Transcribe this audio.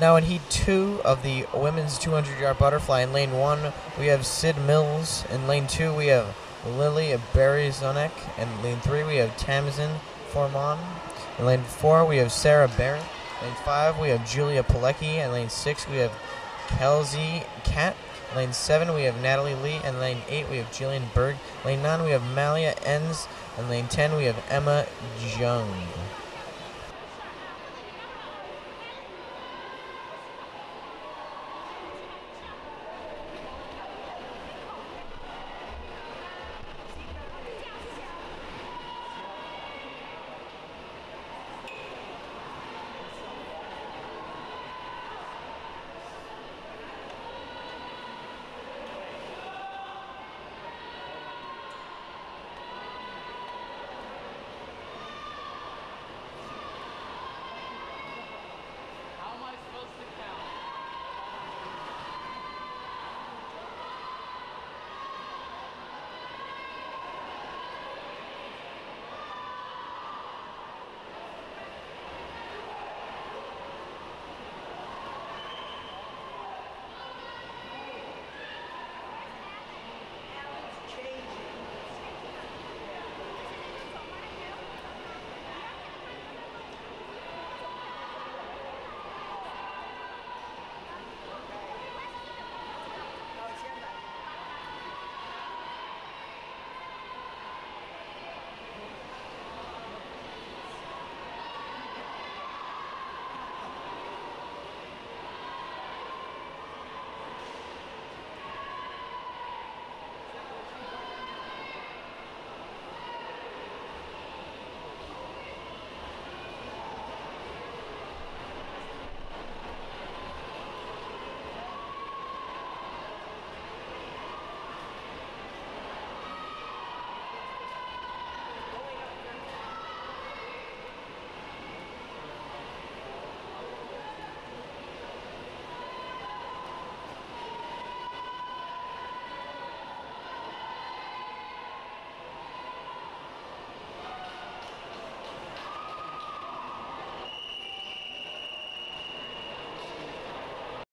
Now in heat two of the women's 200-yard butterfly, in lane one we have Sid Mills. In lane two we have Lily Berizonek. In lane three we have Tamsin Forman In lane four we have Sarah Barrett. Lane five we have Julia Pilecki. In lane six we have Kelsey Cat. Lane 7, we have Natalie Lee. And lane 8, we have Jillian Berg. Lane 9, we have Malia Enns. And lane 10, we have Emma Jung.